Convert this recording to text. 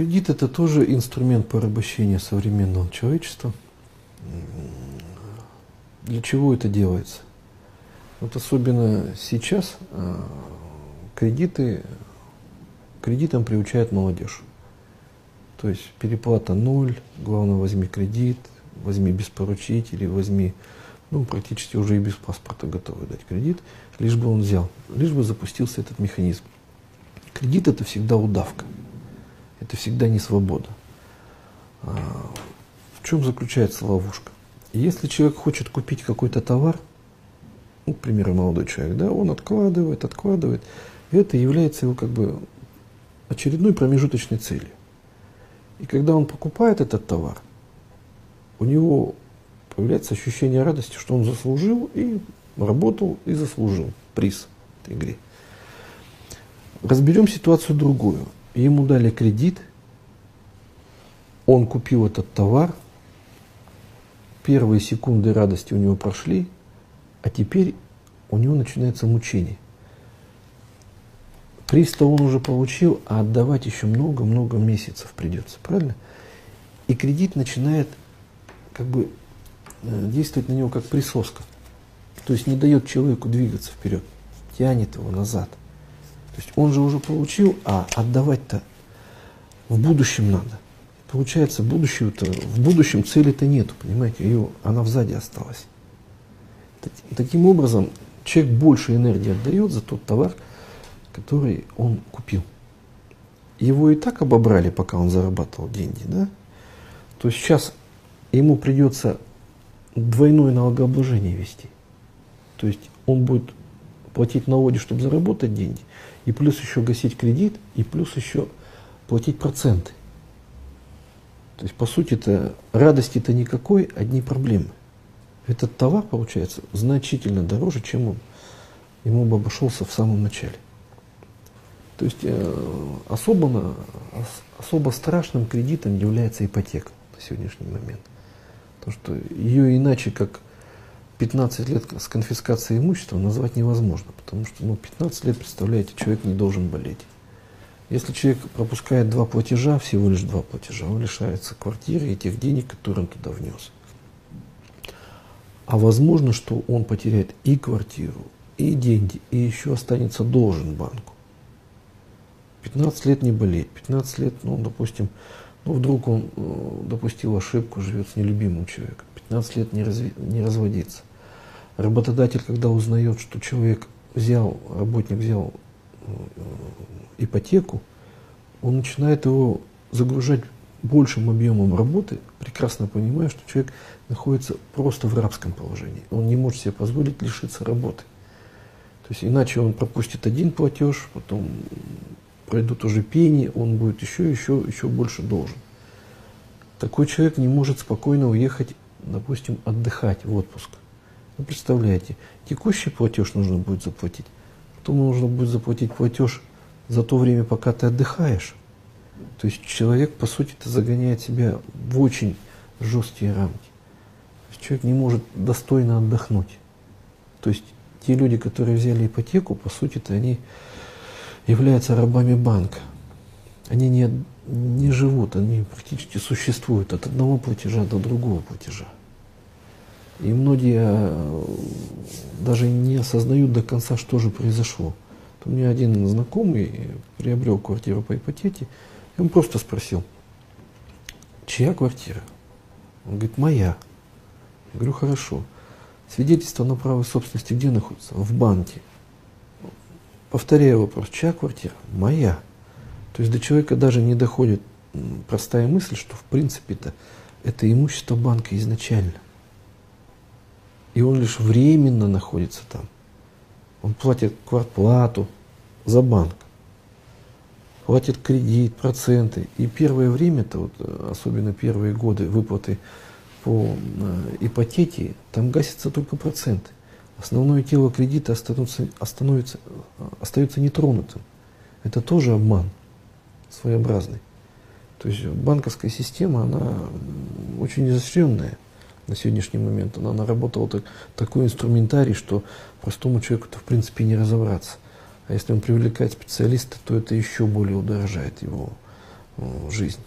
Кредит это тоже инструмент порабощения современного человечества. Для чего это делается? Вот особенно сейчас э, кредиты, кредитам приучает молодежь. То есть переплата ноль, главное возьми кредит, возьми без поручителей, возьми, ну практически уже и без паспорта готовы дать кредит, лишь бы он взял, лишь бы запустился этот механизм. Кредит это всегда удавка, это всегда не свобода. А, в чем заключается ловушка? Если человек хочет купить какой-то товар, ну, к примеру, молодой человек, да, он откладывает, откладывает, и это является его как бы очередной промежуточной целью. И когда он покупает этот товар, у него появляется ощущение радости, что он заслужил и работал и заслужил приз этой игре. Разберем ситуацию другую. Ему дали кредит, он купил этот товар, первые секунды радости у него прошли, а теперь у него начинается мучение. Приз-то он уже получил, а отдавать еще много-много месяцев придется, правильно? И кредит начинает как бы э, действовать на него как присоска. То есть не дает человеку двигаться вперед, тянет его назад. Есть он же уже получил, а отдавать-то в будущем надо. Получается, будущего-то, в будущем цели-то нету, понимаете, ее, она сзади осталась. Таким образом, человек больше энергии отдает за тот товар, который он купил. Его и так обобрали, пока он зарабатывал деньги, да? То есть сейчас ему придется двойное налогообложение вести. То есть он будет платить налоги, чтобы заработать деньги, и плюс еще гасить кредит, и плюс еще платить проценты. То есть, по сути-то, радости-то никакой, одни проблемы. Этот товар, получается, значительно дороже, чем он ему бы обошелся в самом начале. То есть э, особо, особо страшным кредитом является ипотека на сегодняшний момент. Потому что ее иначе как 15 лет с конфискацией имущества назвать невозможно. Потому что ну, 15 лет, представляете, человек не должен болеть. Если человек пропускает два платежа, всего лишь два платежа, он лишается квартиры и тех денег, которые он туда внес. А возможно, что он потеряет и квартиру, и деньги, и еще останется должен банку. 15 лет не болеть, 15 лет, ну, допустим, ну, вдруг он э, допустил ошибку, живет с нелюбимым человеком, 15 лет не, разви, не разводиться. Работодатель, когда узнает, что человек взял, работник взял э, ипотеку, он начинает его загружать большим объемом работы, прекрасно понимая, что человек находится просто в рабском положении. Он не может себе позволить лишиться работы. То есть иначе он пропустит один платеж, потом пройдут уже пени, он будет еще, еще, еще больше должен. Такой человек не может спокойно уехать, допустим, отдыхать в отпуск. Вы представляете, текущий платеж нужно будет заплатить, потом нужно будет заплатить платеж за то время, пока ты отдыхаешь. То есть человек, по сути, -то загоняет себя в очень жесткие рамки. Человек не может достойно отдохнуть. То есть те люди, которые взяли ипотеку, по сути-то они являются рабами банка. Они не, не живут, они практически существуют от одного платежа до другого платежа. И многие э, даже не осознают до конца, что же произошло. У меня один знакомый приобрел квартиру по ипотеке, и он просто спросил, чья квартира? Он говорит, моя. Я говорю, хорошо. Свидетельство на право собственности где находится? В банке. Повторяю вопрос, чья квартира? Моя. То есть до человека даже не доходит простая мысль, что в принципе-то это имущество банка изначально. И он лишь временно находится там. Он платит квартплату за банк, платит кредит, проценты. И первое время-то, вот, особенно первые годы выплаты по э, ипотеке, там гасятся только проценты. Основное тело кредита останутся, остановится, остается нетронутым. Это тоже обман своеобразный. То есть банковская система, она очень изощренная на сегодняшний момент. Она наработала так, такой инструментарий, что простому человеку-то в принципе не разобраться. А если он привлекает специалиста, то это еще более удорожает его э, жизнь.